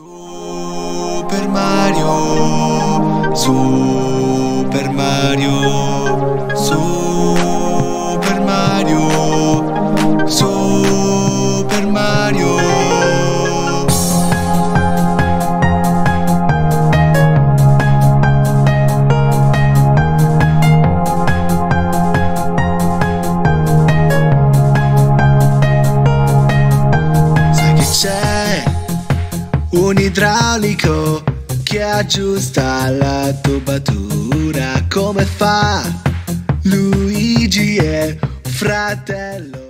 Super Mario, Super Mario, un idraulico che aggiusta la tubatura. Come fa? Luigi e fratello